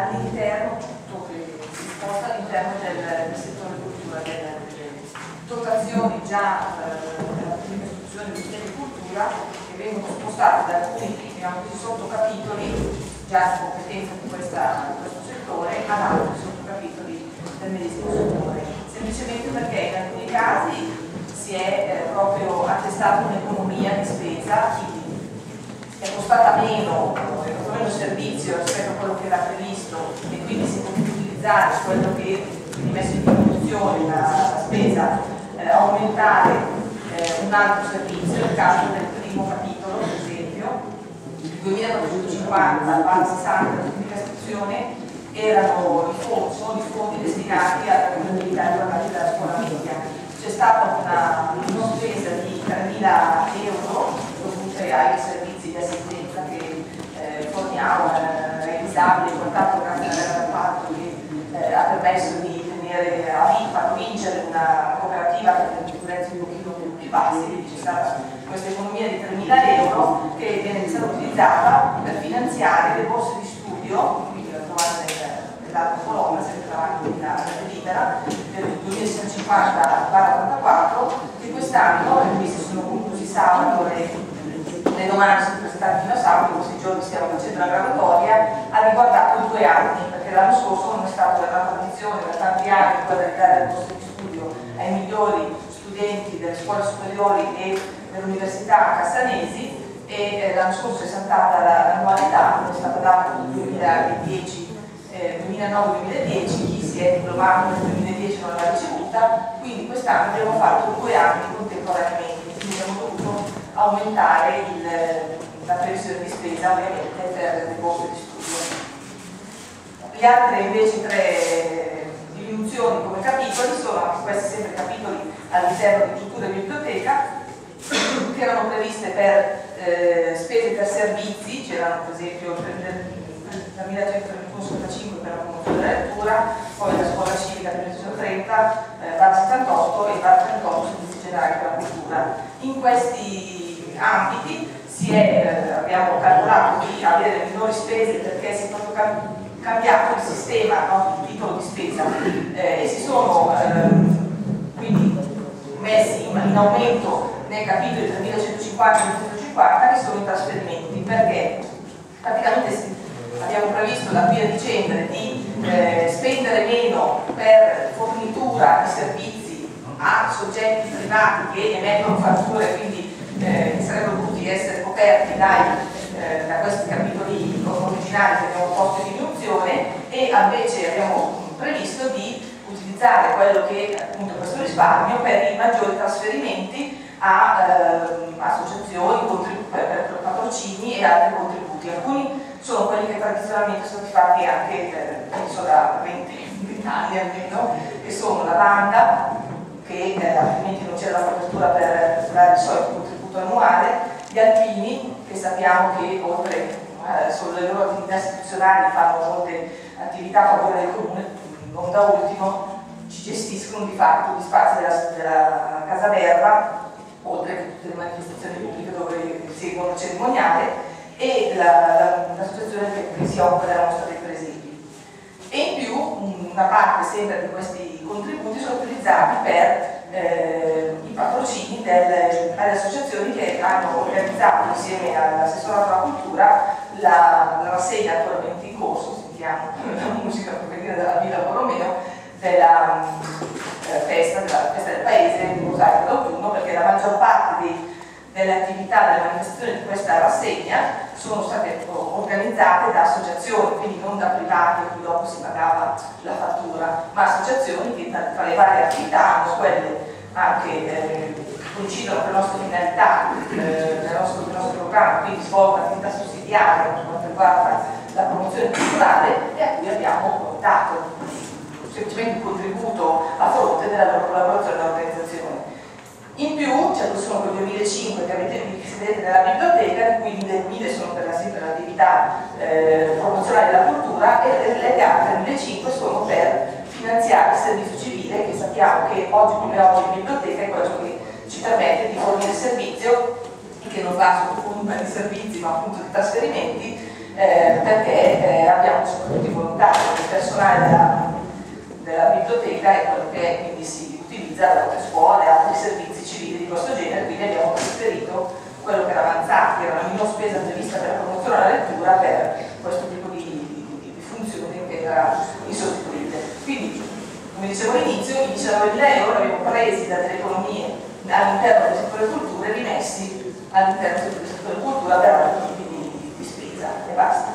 all'interno tutto all'interno del, del, settore cultura delle. Dotazioni già eh, della prima istruzione di cultura che vengono spostate da alcuni diciamo, sottocapitoli già di competenza di, questa, questo settore ad altri sottocapitoli del medesimo settore, semplicemente perché in alcuni casi si è eh, proprio attestata un'economia di spesa che è costata meno meno servizio rispetto a quello che era previsto e quindi si può utilizzare quello che viene messo in produzione la, la spesa, eh, aumentare eh, un altro servizio, nel caso del primo capitolo per esempio, 2450 al 60 della pubblicazione erano i fondi, fondi destinati alla comunità riguardanti della scuola media. C'è stata una, una spesa di 3.000 euro dovute ai servizi di assistenza che forniamo, eh, portato grazie al fatto che eh, ha permesso di tenere a vita, vincere una cooperativa che ha dei prezzi un pochino più bassi, quindi c'è stata questa economia di 3.000 euro che viene stata utilizzata per finanziare le borse di studio, quindi la trovate nell'altra colonna, sempre davanti alla delibera, del 2650-84 che quest'anno, e questi sono conclusi sabato le, le domande a sabato, questi giorni stiamo facendo la graduatoria, ha riguardato due anni, perché l'anno scorso non è stata una tradizione da tanti anni quella di dare il posto di studio ai migliori studenti delle scuole superiori e dell'università cassanesi e eh, l'anno scorso è saltata l'annualità, è stata data nel 2010 eh, 2009-2010, chi si è diplomato nel 2010 non l'ha ricevuta, quindi quest'anno abbiamo fatto due anni contemporaneamente, quindi abbiamo dovuto aumentare il, la previsione di spesa ovviamente per le borse di studio. Le altre invece tre diminuzioni come capitoli sono anche questi sempre capitoli all'interno di strutture e biblioteca che erano previste per eh, spese per servizi, c'erano per esempio per, 3135 per la promozione della lettura, poi la scuola civica 1930, eh, VAR 78 e VAR 38 servizi generali per la cultura. In questi ambiti è, eh, abbiamo calcolato di avere minori spese perché si è proprio cambiato il sistema, no? il titolo di spesa eh, e si sono eh, quindi messi in, in aumento nei capitoli 3150 e 1150 che sono i trasferimenti perché praticamente abbiamo previsto da qui a dicembre di eh, spendere meno per fornitura di servizi a soggetti privati che emettono fatture quindi eh, che sarebbero dovuti essere coperti dai, eh, da questi capitoli originali che abbiamo posto in diminuzione e invece abbiamo previsto di utilizzare quello che appunto questo risparmio per i maggiori trasferimenti a eh, associazioni, per patrocini e altri contributi. Alcuni sono quelli che tradizionalmente sono stati fatti anche eh, penso da 20, anni almeno, che sono la banda, che eh, altrimenti non c'era la copertura per dare il solito contributo annuale, gli alpini, che sappiamo che oltre eh, sulle loro attività istituzionali fanno molte attività a favore del comune, non da ultimo ci gestiscono di fatto gli spazi della, della Casa Verba, oltre che tutte le manifestazioni pubbliche dove seguono il cerimoniale, e l'associazione la, che, che, si occupa della mostra dei presenti. E in più una parte sempre di questi contributi sono utilizzati per eh, i patrocini delle, delle, associazioni che hanno organizzato insieme all'assessorato alla cultura la, la rassegna attualmente in corso, sentiamo la musica proveniente dalla Villa Borromeo, della eh, festa, della festa del paese, il mosaico d'autunno, perché la maggior parte dei delle attività, delle manifestazioni di questa rassegna sono state organizzate da associazioni, quindi non da privati a cui dopo si pagava la fattura, ma associazioni che tra le varie attività hanno quelle anche eh, coincidono con le nostre finalità, eh, nel, nostro, nel nostro programma, quindi svolgono attività sussidiarie per quanto riguarda la promozione culturale e a cui abbiamo dato semplicemente un contributo a fronte della loro collaborazione e. In più cioè, sono quei 2005 che avete che vedete nella biblioteca, di cui 1000 sono per l'attività eh, promozionale della cultura e le altre 1005 sono per finanziare il servizio civile che sappiamo che oggi come oggi in biblioteca è quello che ci permette di fornire servizio che non fa solo di servizi ma appunto di trasferimenti eh, perché eh, abbiamo soprattutto i volontari, il personale della, della biblioteca è quello che quindi si utilizza da altre scuole, altri servizi civili questo genere, quindi abbiamo trasferito quello che era avanzato, che era una minor spesa prevista per la promozione della lettura per questo tipo di, di, di funzioni che era insostituibile. Quindi, come dicevo all'inizio, i 19.000 euro li abbiamo presi da delle economie all'interno del settore cultura e rimessi all'interno del settore cultura per altri tipi di, di spesa e basta.